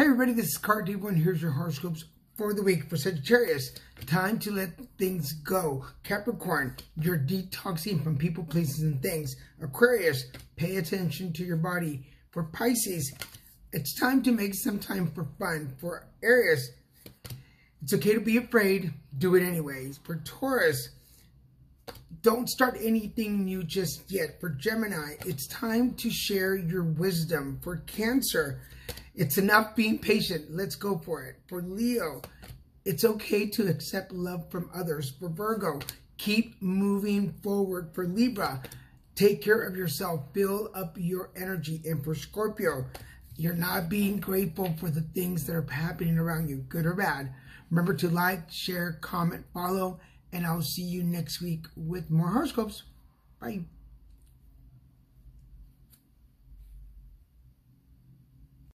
Hey everybody, this is Card Divo and here's your horoscopes for the week for Sagittarius. Time to let things go. Capricorn, you're detoxing from people, places, and things. Aquarius, pay attention to your body. For Pisces, it's time to make some time for fun. For Aries, it's okay to be afraid, do it anyways. For Taurus, don't start anything new just yet. For Gemini, it's time to share your wisdom. For Cancer, it's enough being patient. Let's go for it. For Leo, it's okay to accept love from others. For Virgo, keep moving forward. For Libra, take care of yourself. Build up your energy. And for Scorpio, you're not being grateful for the things that are happening around you, good or bad. Remember to like, share, comment, follow, and I'll see you next week with more horoscopes. Bye.